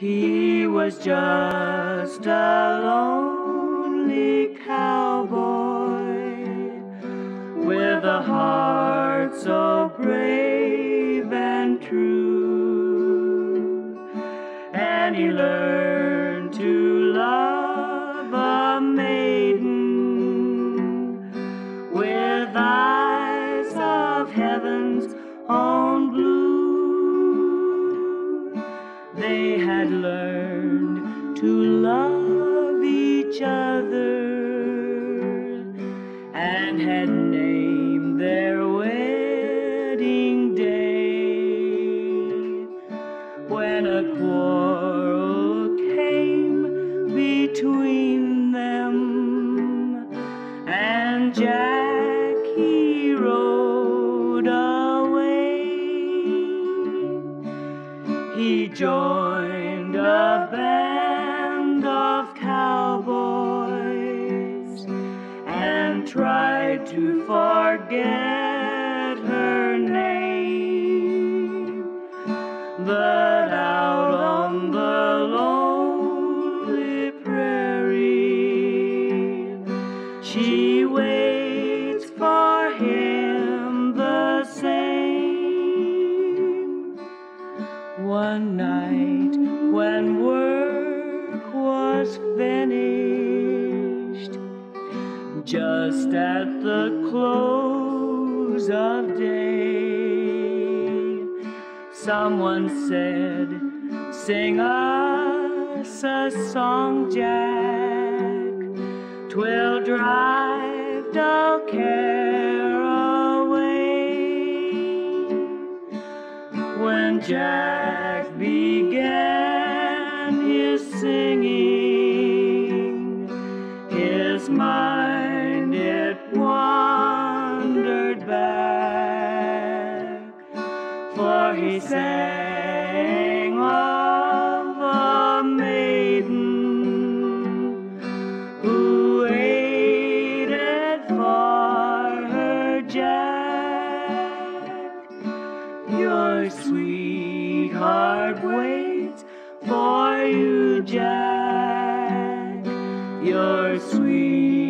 He was just a lonely cowboy with a heart so brave and true. And he learned to love a maiden with eyes of heaven's own blue. They had learned to love each other and had named their wedding day. When a quarrel came between them and Jack he he joined a band of cowboys and tried to forget her name. But out on the lonely prairie, she waits One night when work was finished, just at the close of day, someone said, Sing us a song, Jack. Twill drive When Jack began his singing, his mind it wandered back, for he sang Your sweetheart waits for you, Jack. Your sweetheart